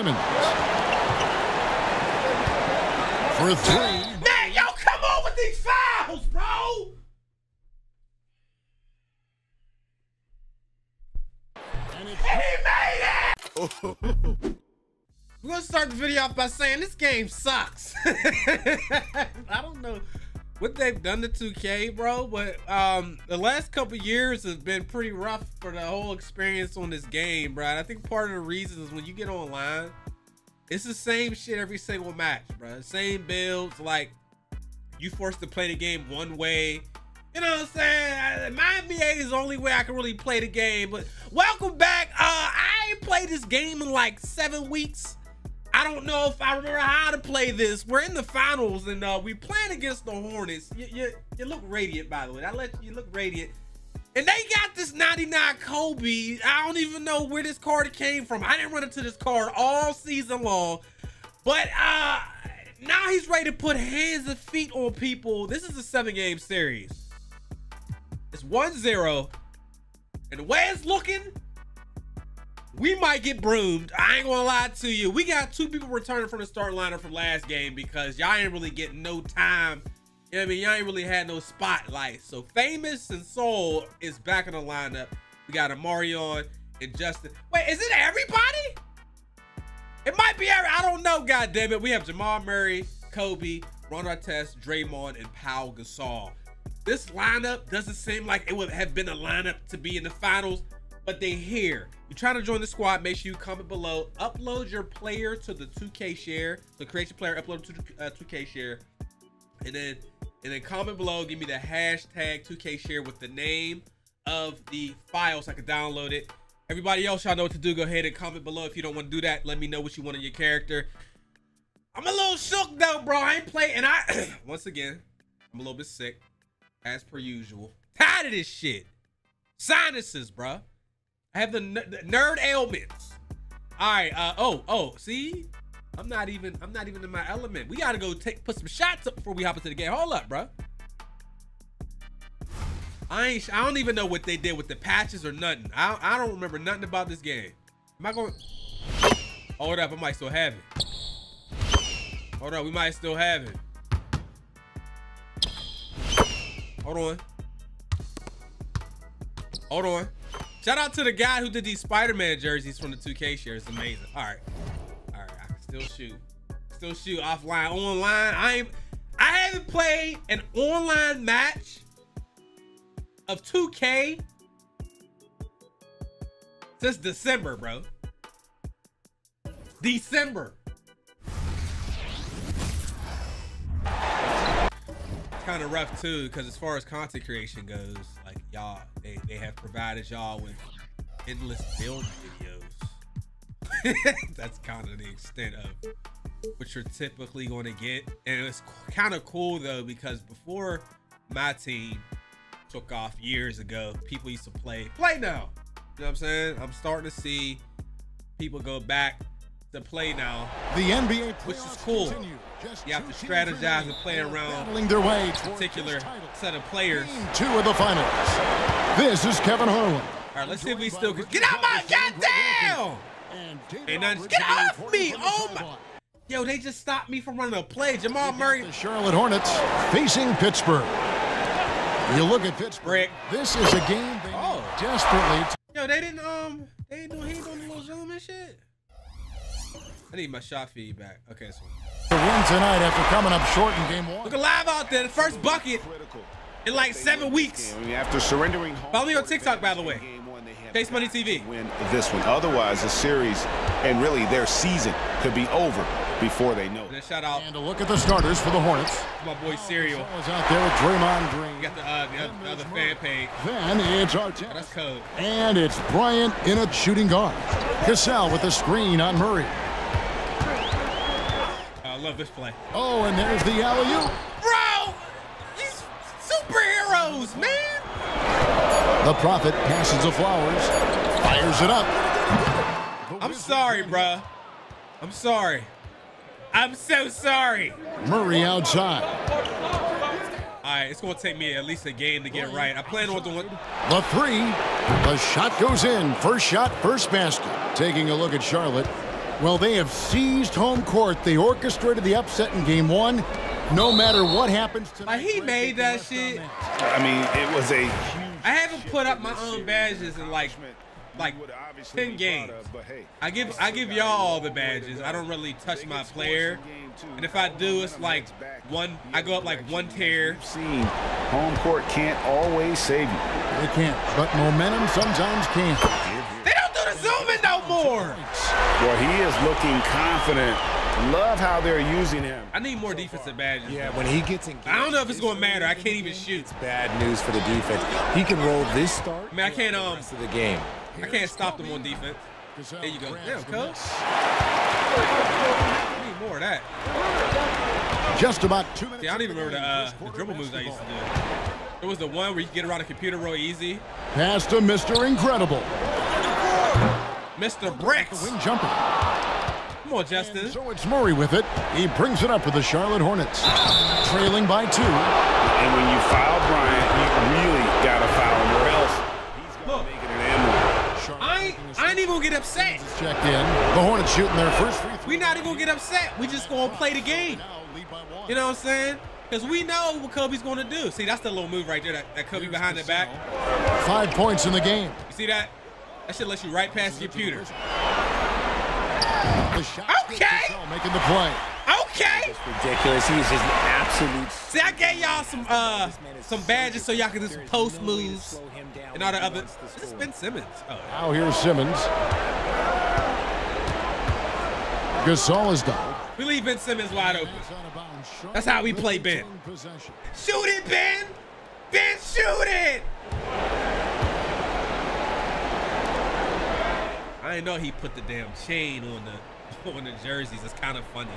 Simmons. For three. Man, yo, come on with these fouls, bro. And it's He made it. We're gonna start the video off by saying this game sucks. I don't know what they've done to 2K, bro, but um, the last couple years has been pretty rough for the whole experience on this game, bro. And I think part of the reason is when you get online, it's the same shit every single match, bro. Same builds, like you forced to play the game one way. You know what I'm saying? My NBA is the only way I can really play the game. But welcome back. Uh, I ain't played this game in like seven weeks. I don't know if I remember how to play this. We're in the finals and uh, we playing against the Hornets. You, you, you look radiant, by the way. I let you, look radiant. And they got this 99 Kobe. I don't even know where this card came from. I didn't run into this card all season long. But uh, now he's ready to put hands and feet on people. This is a seven game series. It's 1-0. And the way it's looking, we might get broomed. I ain't gonna lie to you. We got two people returning from the start lineup from last game because y'all ain't really getting no time. You know what I mean? Y'all ain't really had no spotlight. So Famous and Soul is back in the lineup. We got Amarion and Justin. Wait, is it everybody? It might be every, I don't know, god damn it. We have Jamal Murray, Kobe, Ron Artest, Draymond, and Pau Gasol. This lineup doesn't seem like it would have been a lineup to be in the finals, but they here. You're trying to join the squad, make sure you comment below. Upload your player to the 2K share. So create your player, upload to uh, 2K share. And then and then comment below, give me the hashtag 2K share with the name of the file so I can download it. Everybody else, y'all know what to do. Go ahead and comment below if you don't want to do that. Let me know what you want in your character. I'm a little shook though, bro. I ain't playing. And I, once again, I'm a little bit sick, as per usual. Tired of this shit. Sinuses, bro. I have the, the nerd ailments. All right. Uh, oh, oh, see? I'm not even, I'm not even in my element. We gotta go take, put some shots up before we hop into the game. Hold up, bro. I ain't, I don't even know what they did with the patches or nothing. I, I don't remember nothing about this game. Am I going? Hold up, I might still have it. Hold on, we might still have it. Hold on. Hold on. Shout out to the guy who did these Spider-Man jerseys from the 2K share. It's amazing. All right. All right, I can still shoot. Still shoot offline, online. I ain't I haven't played an online match of 2K since December, bro. December. kind of rough too because as far as content creation goes like y'all they, they have provided y'all with endless build videos. That's kind of the extent of what you're typically going to get. And it's kind of cool though because before my team took off years ago people used to play play now. You know what i'm saying? I'm starting to see people go back to play now the NBA which is cool continue. Just you have to strategize and play around their way a particular set of players two of the finals. This is Kevin Harlan. All right, let's see if we still can. Get out my goddamn! And nothing. Get off me! Oh my! Yo, they just stopped me from running a play. Jamal Murray. The Charlotte Hornets facing Pittsburgh. You look at Pittsburgh. Brick. This is a game they Oh. desperately Yo, they didn't um, they ain't doing, he ain't doing the little zoom and shit. I need my shot feedback. Okay, so win tonight after coming up short in game one. look alive out there. The first bucket in like seven weeks. After surrendering home Follow me on TikTok, by the way. advantage in game one, they have Chase Money TV. Win this one. Otherwise, the series and really their season could be over before they know And it. then shout out And a look at the starters for the Hornets. my boy Serial. Was out there with Draymond Green. We got the uh, the other, the other fan page. Then it's Oh, that's code. And it's Bryant in a shooting guard. Cassell with the screen on Murray. I love this play. Oh, and there's the alley-oop. Bro, these superheroes, man. The Prophet passes the flowers, fires it up. I'm sorry, bro. I'm sorry. I'm so sorry. Murray outside. All right, it's gonna take me at least a game to get right. I plan on doing. The three. The shot goes in. First shot, first basket. Taking a look at Charlotte. Well, they have seized home court. They orchestrated the upset in game one. No matter what happens tonight. Like he made that shit. I mean, it was a huge. I haven't put up my own badges in like like You 10 games. proud of, but hey, I give I give y'all all the badges. I don't really touch my player. And if I do, it's like one I go up like one tier. Seen home court can't always save you. They can't, but momentum sometimes can. Zooming. Well, he is looking confident. Love how they're using him. I need more defensive badges. Yeah, when he gets engaged, I don't know if it's gonna matter. I can't even shoot. It's bad news for the defense. He can roll this start. I mean, I can't um rest of the game. I can't stop them on defense. There you go. Damn, coach. I need more of that. Just about two minutes. See, I don't even remember the, uh, the dribble moves I used to do. There was the one where you get around a computer real easy. Pass to Mr. Incredible. Mr. Bricks. Wing jumper. Come on, Justin. So it's Murray with it. He brings it up for the Charlotte Hornets. Trailing by two. And when you foul Bryant, you really got to foul him, or else he's going Look. to make it an animal. I ain't, I ain't even gonna get upset. checked in. The Hornets shooting their first free throw. We not even gonna get upset. We just gonna play the game. Now lead by one. You know what I'm saying? Because we know what Kobe's gonna do. See, that's the little move right there. That, that Kobe Here's behind the Gasol. back. Five points in the game. You see that? That should let you right past the computer. The shot Okay. Making the play. Okay. Ridiculous. He's just an absolute. See, I gave y'all some uh some badges so y'all can do some post moves and all the other. This is Ben Simmons. Oh, Now here's Simmons. Gasol is down. we leave Ben Simmons wide open. That's how we play Ben. Shoot it, Ben. Ben, shoot it. I know he put the damn chain on the on the jerseys. It's kind of funny.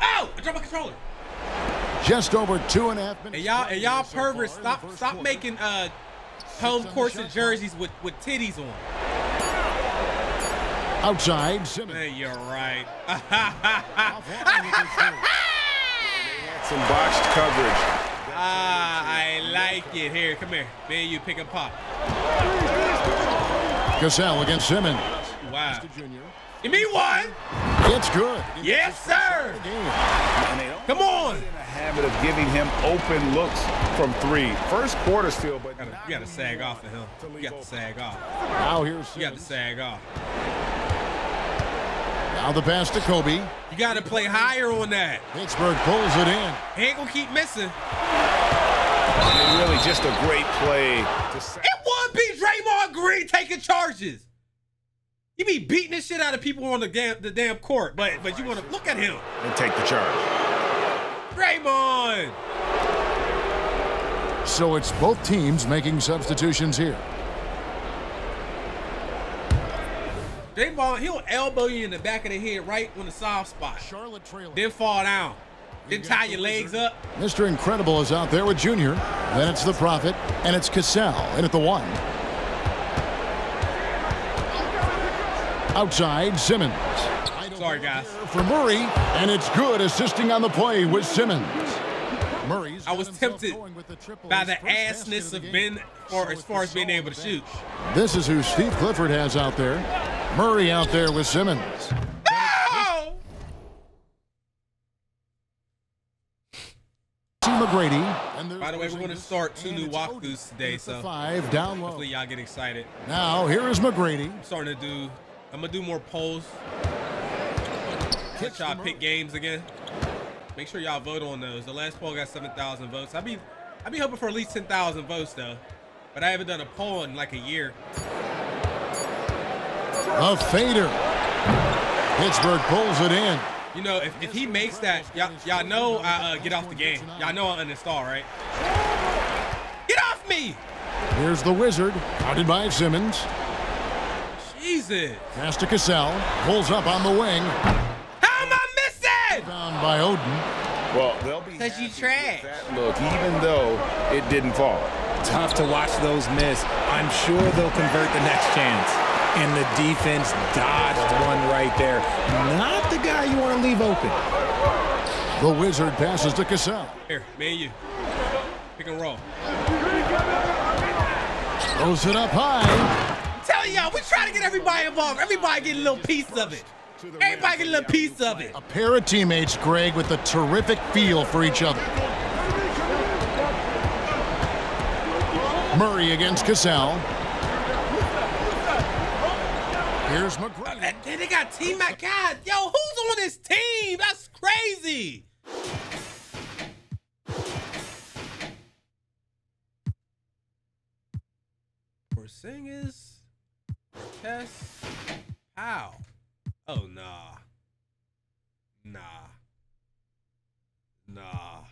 Oh, I dropped my controller. Just over two and a half minutes. And y'all and y'all so perverts, in the stop stop quarter. making uh home on the courts and jerseys with with titties on. Outside, Simmons. Man, you're right. Offline with his third. Some botched coverage. ah, I like it. Here, come here. Man, you pick and pop. Gasol against Simmons. Wow. Junior. Give me one. It's good. Yes, sir. Game. And they don't Come on. in a habit of giving him open looks from three. First quarter still, but Gotta- You got to sag off of him. You got to sag off. Now here's You got to sag off. Now the pass to Kobe. You got to play higher on that. Pittsburgh pulls it in. Ain't gonna keep missing. And really just a great play to set It would be Draymond Green taking charges. You be beating the shit out of people on the damn the damn court, but but you want to look at him, and take the charge. Draymond. So it's both teams making substitutions here. Draymond, he'll elbow you in the back of the head right on the soft spot, Charlotte trailing. then fall down, then tie your legs up. Mr. Incredible is out there with Junior. Then it's the Prophet, and it's Cassell in at the one. Outside, Simmons. Sorry, guys. For Murray, and it's good assisting on the play with Simmons. Murray's I was tempted the By the assness the of game. Ben, for So as far as being able to shoot. This is who Steve Clifford has out there. Murray out there with Simmons. T. McGrady. And By the way, we're going to start two new walkthroughs today, so five down low. hopefully y'all get excited. Now here is McGrady. I'm starting to do. I'm gonna do more polls. Let y'all pick games again. Make sure y'all vote on those. The last poll got 7,000 votes. I be, I be hoping for at least 10,000 votes though. But I haven't done a poll in like a year. A fader. Pittsburgh pulls it in. You know, if, if he makes that, y'all, y'all know I uh, get off the game. Y'all know I uninstall, right? Get off me! Here's the Wizard, guarded by Simmons. Jesus! Pass to Cassell. Pulls up on the wing. How am I missing? Down by Oden. Well, they'll be because you happy trash. look, even though it didn't fall. Tough to watch those miss. I'm sure they'll convert the next chance. And the defense dodged one right there. Not the guy you want to leave open. The Wizard passes to Cassell. Here, me and you. Pick and roll. Throws it up high. Try gotta get everybody involved. Everybody get a little piece of it. Everybody get a little piece of it. A pair of teammates, Greg, with a terrific feel for each other. Murray against Cassell. Here's McGrady. Uh, they they got team at God. Yo, who's on this team? That's crazy. Porzingis, Tess, How? Oh nah, nah, nah.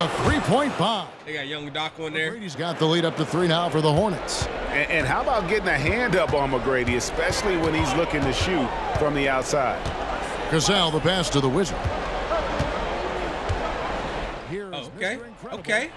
A three-point bomb. They got young Doc on there. Brady's got the lead up to three now for the Hornets. And, and how about getting a hand up on McGrady, especially when he's looking to shoot from the outside? Cassell, the pass to the Wizard. Here's Oh, okay, okay,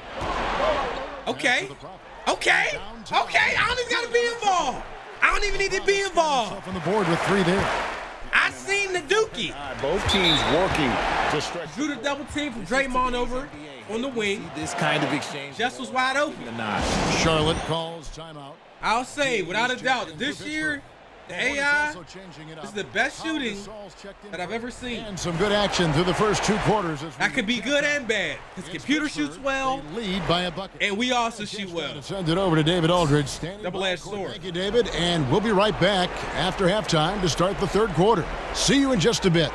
okay, To the Prophet. Okay, okay. I don't even gotta be involved. I don't even need to be involved. Himself on the board with three there. I seen the Dookie. Both teams working to stretch. Drew the double team from Draymond over on the wing. This kind of exchange. Just was wide open. or not. Charlotte calls timeout. I'll say, without a doubt, this year, the AI uh, Also changing it is up. the best shooting Gasol's checked in that I've ever seen. And some good action through the first two quarters. as That could be good and bad. His computer shoots well, lead by a bucket. and we also shoot well. Send it over to David Aldridge. Double-edged sword. Thank you, David. And we'll be right back after halftime to start the third quarter. See you in just a bit.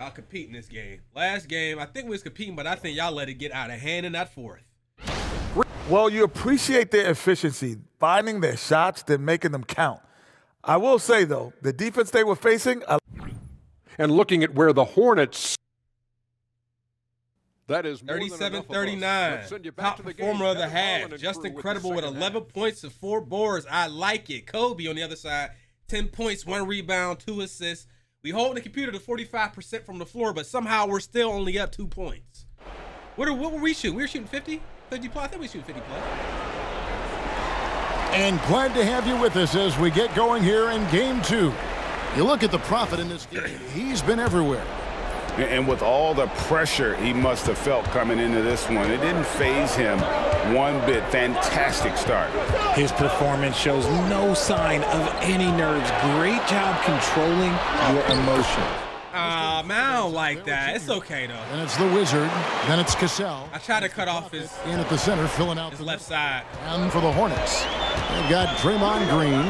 I'll compete in this game. Last game, I think we was competing, but I think y'all let it get out of hand in that fourth. Well, you appreciate their efficiency, finding their shots, then making them count. I will say, though, the defense they were facing, I and looking at where the Hornets. That is more than enough of us. 37-39. Let's send you back Top to the performer game. of the half. Just crew with incredible with 11 half. points and four boards. I like it. Kobe on the other side, 10 points, one rebound, two assists. We hold the computer to 45% from the floor, but somehow we're still only up two points. What, are, what were we shooting? We were shooting 50? 50 plus? I think we shooting 50 plus. And glad to have you with us as we get going here in game two. You look at the Prophet in this game, he's been everywhere. And with all the pressure he must have felt coming into this one, it didn't phase him one bit. Fantastic start. His performance shows no sign of any nerves. Great job controlling your emotions. Ah, man, I don't like that. It's okay, though. And it's the Wizard. Then it's Cassell. I try to cut off his, In at the center, filling out his the left side. And for the Hornets, they've got Draymond Green,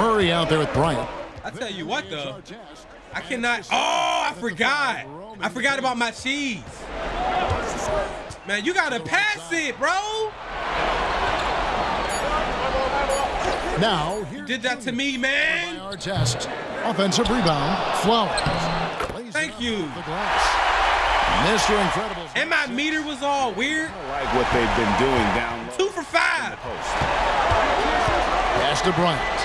Murray out there with Bryant. I tell you what, though. I cannot. Oh, I forgot. I forgot about my cheese. Man, you gotta pass it, bro. Now, You did that to me, man. Artest. Offensive rebound. Flowers. Lays Thank you. The glass. Mr. Incredible. And my meter was all weird. I like what they've been doing down low. Two for five. Post. Pass to Bryant.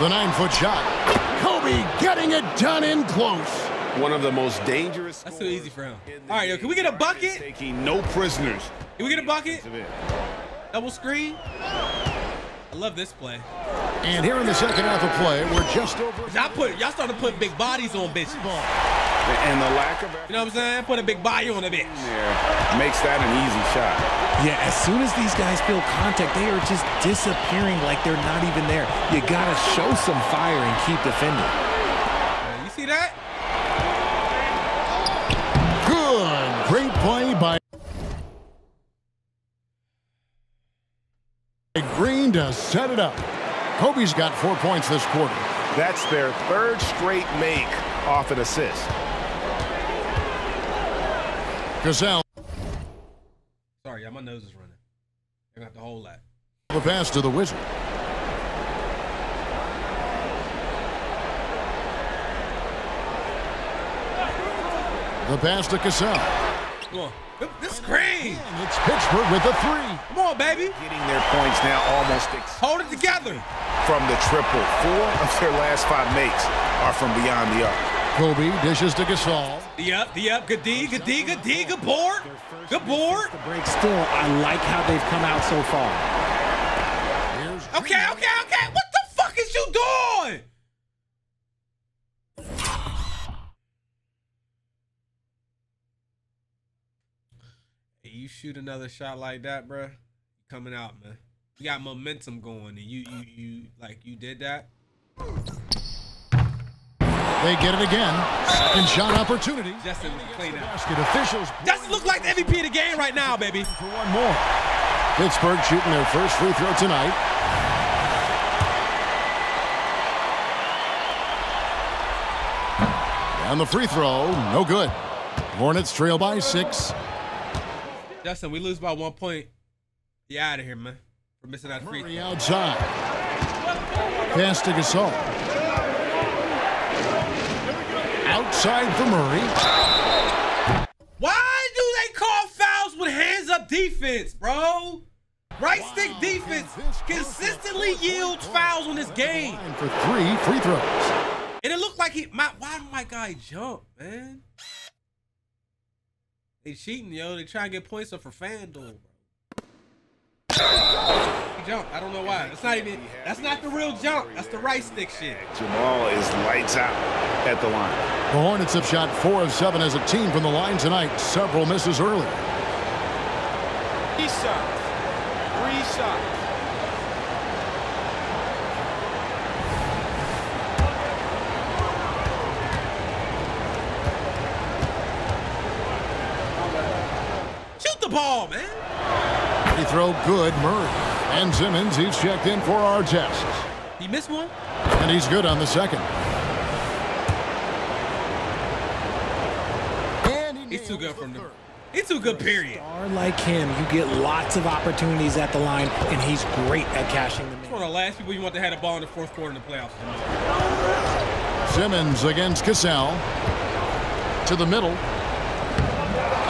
The nine-foot shot. Kobe getting it done in close. One of the most dangerous. That's too easy for him. All right, yo, can we get a bucket? Taking no prisoners. Can we get a bucket? Double screen. I love this play. And here in the second half of play, we're just over. Y'all put y'all started putting big bodies on bitches. And the lack of You know what I'm saying? Put a big body on a bitch. there makes that an easy shot. Yeah, as soon as these guys feel contact, they are just disappearing like they're not even there. You gotta show some fire and keep defending. You see that? Good. Great play by Green to set it up. Kobe's got four points this quarter. That's their third straight make off an assist. Gasol, Sorry, yeah, my nose is running. I got the whole lot. the pass to the Wizard. The pass to Cassell. Come on. This screen. And it's Pittsburgh with the three. Come on, baby. Getting their points now almost Hold it together. from the triple. Four of their last five makes are from beyond the arc. Kobe dishes to Gasol. The up, the up. Good D, good D, good D, good board. Good board. The break still, I like how they've come out so far. Okay, okay, okay. What the fuck is you doing? Hey, you shoot another shot like that, bro, coming out, man. You got momentum going, and you you you like you did that. They get it again. Second shot opportunity. Justin clean out. Basket officials. Justin look like the MVP of the game right now, baby. For one more. Pittsburgh shooting their first free throw tonight. And the free throw, no good. Hornets trail by six. Justin, we lose by one point. You out of here, man. For missing that free Murray throw. outside. Pass to Gasol. Outside for Murray. Why do they call fouls with hands up defense, bro? Right stick defense consistently yields fouls on this game. For three free throws. And it looked like he my why did my guy jump, man? They cheating, yo. They trying to get points up for FanDuel, bro. He jumped. I don't know why. That's not even that's not the real jump. That's the right stick shit. Jamal is lights out at the line. The Hornets have shot four of seven as a team from the line tonight. Several misses early. Three shots. Three shots. Ball, man. Free throw good, Murray. And Simmons, he's checked in for Artest. He missed one? And he's good on the second. And he He's too good from the third. He's too good, period. Star like him, you get lots of opportunities at the line, and he's great at cashing them He's one of the last people you want to have the ball in the fourth quarter in the playoffs. Simmons against Cassell. To the middle.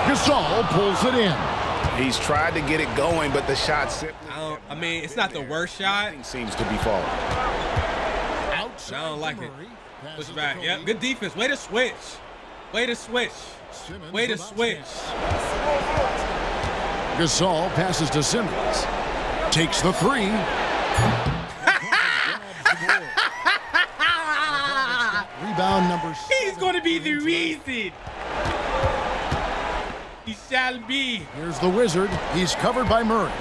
Gasol pulls it in. He's tried to get it going, but the shot simply I don't I mean it's not the worst shot. Nothing seems to be falling. Outside I don't like for it. Murray. Passes Push back. Kobe. Yep, good defense. Way to switch. Way to switch. Way to switch. Gasol passes to Simmons. Takes the three. Rebound number He's going to be the reason. He shall be. Here's the Wizard. He's covered by Murray.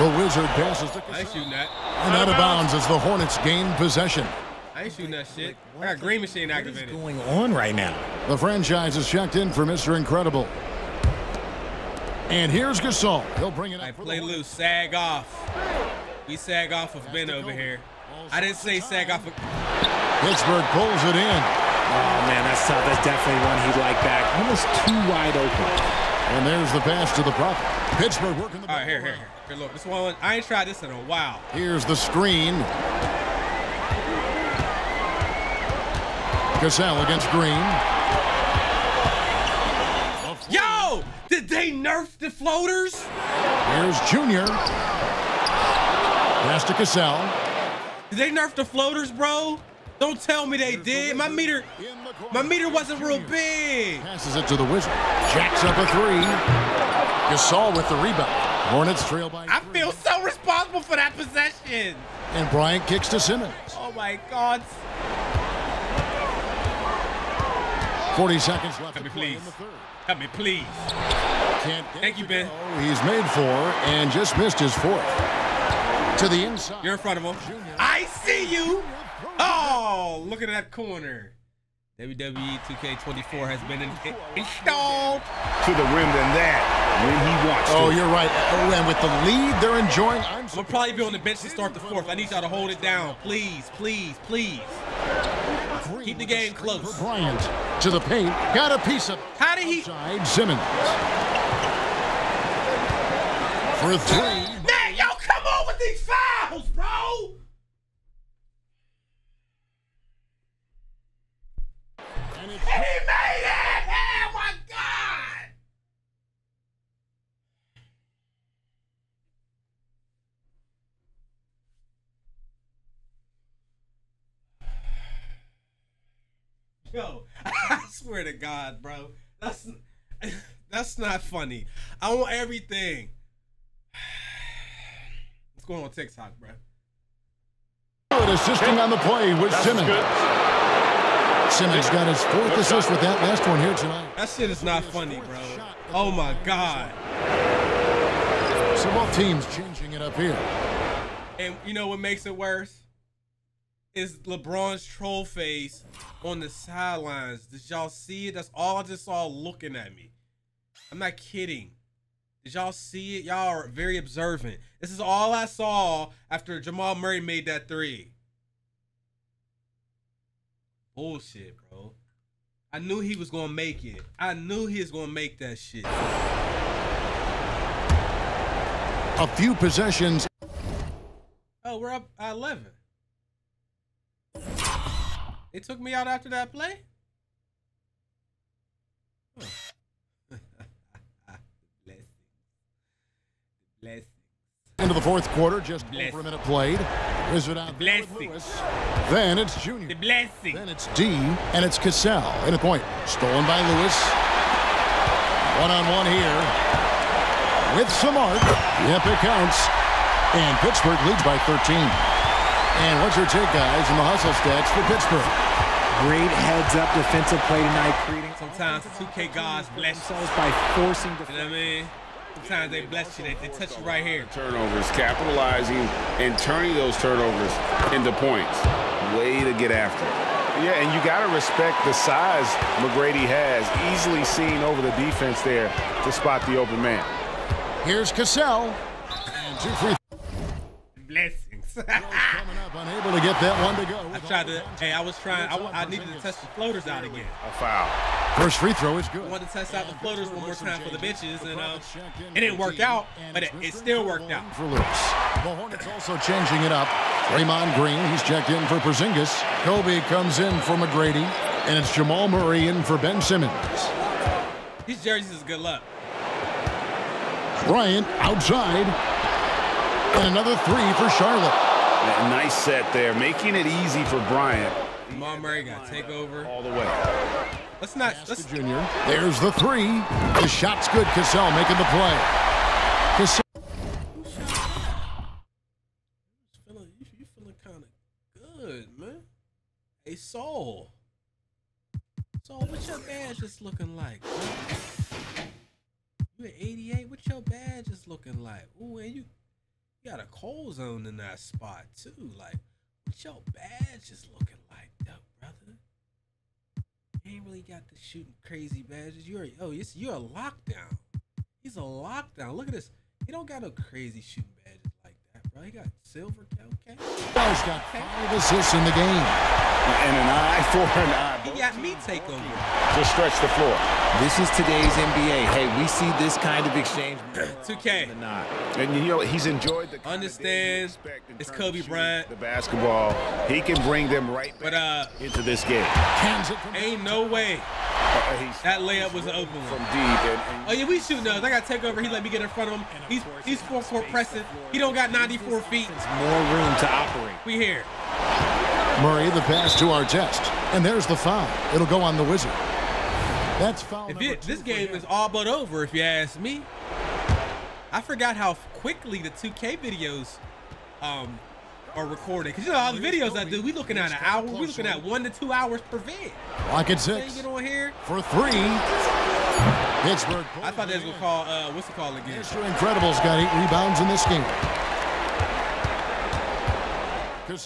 The Wizard passes to I shooting that. And out of bounds as the Hornets gain possession. I ain't shooting that shit. I got green machine activated. What is activated. going on right now? The franchise is checked in for Mr. Incredible. And here's Gasol. He'll bring it up. I play loose. Sag off. We sag off of Ben over here. I didn't say sag off of. Pittsburgh pulls it in. Oh man, that's tough. That's definitely one he'd like back. Almost too wide open. And there's the pass to the prophet. Pittsburgh working the All ball right, here, here, here. Here, look. This one, I ain't tried this in a while. Here's the screen. Cassell against Green. Yo, did they nerf the floaters? Here's Junior. Pass to Cassell. Did they nerf the floaters, bro? Don't tell me they did. My meter, my meter wasn't real big. Passes it to the Wizard. Jacks up a three. Gasol with the rebound. Hornets trail by I feel so responsible for that possession. And Bryant kicks to Simmons. Oh my God. 40 seconds left Help me, to play in please. the third. Help me, please. Can't Thank you, Ben. He's made four and just missed his fourth. To the inside. You're in front of him. I see you. Oh, look at that corner. WWE 2K24 has been in, in- installed. To the rim than that when he wants oh, to. Oh, you're right. Oh, and with the lead they're enjoying, I'm I'm gonna probably be on the bench to start the fourth. I need y'all to hold it down, please, please, please. Keep the game close. Bryant to the paint. Got a piece of it. How did he? Side Simmons. For three. Man, yo, come on with these fouls, bro. And And he made it. Oh my God. Yo, I swear to God, bro. That's that's not funny. I want everything. What's going on TikTok, bro? assisting on the play with Simmons. Simmons got his fourth assist with that last one here tonight. That shit is not funny, bro. Oh my god. So both teams changing it up here. And you know what makes it worse? Is LeBron's troll face on the sidelines. Did y'all see it? That's all I just saw looking at me. I'm not kidding. Did y'all see it? Y'all are very observant. This is all I saw after Jamal Murray made that three. Bullshit, bro. I knew he was gonna make it. I knew he was gonna make that shit. A few possessions. Oh, we're up at 11. They took me out after that play? Huh. Blessings. Blessings. Into the fourth quarter, just Bless. over a minute played. Wizard out there. Lewis. Then it's Junior. The blessing. Then it's D, and it's Cassell. In a point. Stolen by Lewis. One on one here. With Samart. Yep, it counts. And Pittsburgh leads by 13. And what's your take, guys, in the hustle stats for Pittsburgh? Great heads-up defensive play tonight, creating Sometimes the 2K gods bless themselves by forcing You know what I mean? Sometimes they bless you. They, they touch you right here. Turnovers, capitalizing and turning those turnovers into points. Way to get after it. Yeah, and you got to respect the size McGrady has, easily seen over the defense there to spot the open man. Here's Cassell. And two free Blessings. throws coming up, unable to get that one to go. I tried to. Hey, I was trying. I, I needed to test the floaters out again. A foul. First free throw is good. I wanted to test out the floaters one more time for the bitches, and um, it didn't work out, but it, it still worked out. For Lewis. The Hornets also changing it up. Draymond Green, he's checked in for Porzingis. Kobe comes in for McGrady. And it's Jamal Murray in for Ben Simmons. These jerseys is good luck. Bryant outside. And another three for Charlotte. A nice set there, making it easy for Bryant Jamal Murray got to take over. all the way. Let's not. Pass Let's. Junior. There's the three. The shot's good. Cassell making the play. Cassell. Feeling, you, you feeling kind of good, man. Hey, Soul. Soul, what your badge is looking like? man? You at 88? What your badge is looking like? Ooh, and you, you got a cold zone in that spot too. Like, what your badge is looking like, though, brother? You ain't really got the shooting crazy badges. You're oh, you're a lockdown. He's a lockdown. Look at this. He don't got no crazy shooting badges like that, bro. He got silver. Okay. Bell's got five assists in the game. And an eye for an eye. He got me take over. Just stretch the floor. This is today's NBA. Hey, we see this kind of exchange. 2K. And you know what? He's enjoyed the kind of Understand, things you expect in it's terms Kobe Bryant. The basketball, he can bring them right back But uh, into this game. Cans it from ain't no way Uh, that layup was an open from one. deep. And, and Oh yeah, we shooting those. I got to take over. He let me get in front of him. He's he's four court pressing. He don't got 94 feet. More room to operate. We here. Murray, the pass to Artest. And there's the foul. It'll go on the Wizard. That's foul If it, two this game is all but over, if you ask me. I forgot how quickly the 2K videos um are recorded. Cause you know all the videos I do, we looking at an hour. We looking at one to two hours per vid. Lock it Can six you get on here? for three. Pittsburgh. I thought they was gonna call uh what's it called again? Mr. Incredibles got eight rebounds in this game.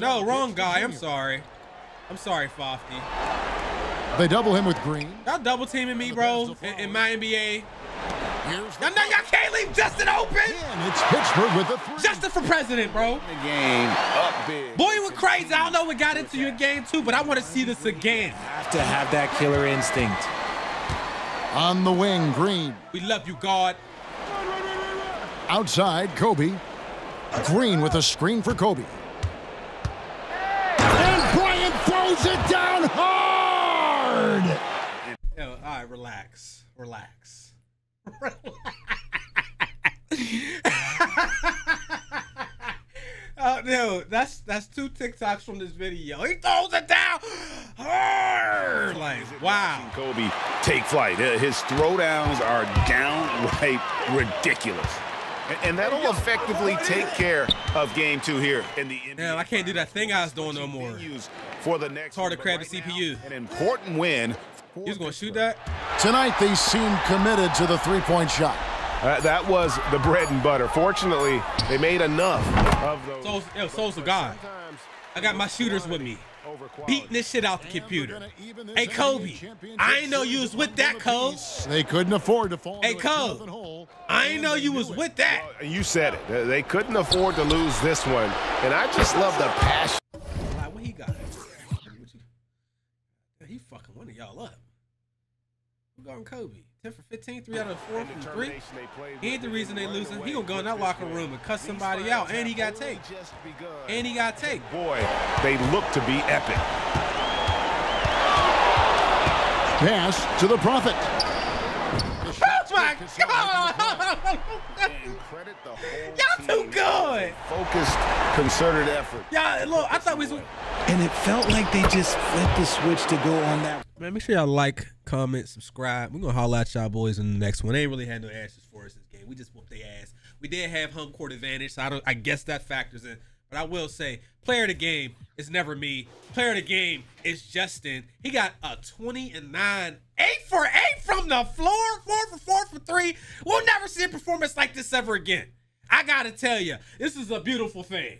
No, wrong guy. I'm sorry. I'm sorry, Fofty. They double him with Green. Y'all double teaming me, bro, in, in my NBA. Here's the Y'all know y'all can't leave Justin open. and it's Pittsburgh with the three. Justin for president, bro. the game up big. Boy, you were crazy. I don't know what got into your game too, but I want to see this again. Have to have that killer instinct. On the wing, Green. We love you, God. Outside, Kobe. Green with a screen for Kobe. And Bryant throws it down hard. Yo, all right, relax, relax. relax. Oh no, that's that's two TikToks from this video. He throws it down hard. Like, wow. Kobe take flight. Uh, His throwdowns are downright ridiculous. And, and that'll effectively take care of game two here in the Damn, I can't do that thing I was doing no more. For the next It's hard to one, crab but the right now, CPU. An important win. He's gonna shoot that. Tonight, they seem committed to the three-point shot. Uh, that was the bread and butter. Fortunately, they made enough of those. Souls, yo, Souls of God. I got my shooters with me. Beating this shit out the computer. Hey, Kobe, I ain't know you was with that, Cole. They couldn't afford to fall Hey, into a Cole, two-nothing hole. I ain't know you was with that. And you said it. They- They couldn't afford to lose this one. And I just love the passion. Like, what he got? What you- Yeah, He fucking one of y'all up. Who going Kobe? 10 for 15, 3 out of 4 from 3. He ain't the reason they losing. He gonna go in that locker room and cuss somebody out, and he got take. And he got take. Boy, they look to be epic. Pass to the Prophet. Oh my God! And credit the whole Y'all too good. Focused, concerted effort. Y'all, look, I thought we was. And it felt like they just flipped the switch to go on that. Man, make sure y'all like, comment, subscribe. We're gonna holler at y'all boys in the next one. They ain't really had no answers for us this game. We just whooped their ass. We did have home court advantage, so I don't I guess that factors in. But I will say, player of the game is never me. Player of the game is Justin. He got a 20 and 9, 8 for 8 from the floor, 4 for 4 for 3. We'll never see a performance like this ever again. I gotta tell you, this is a beautiful thing.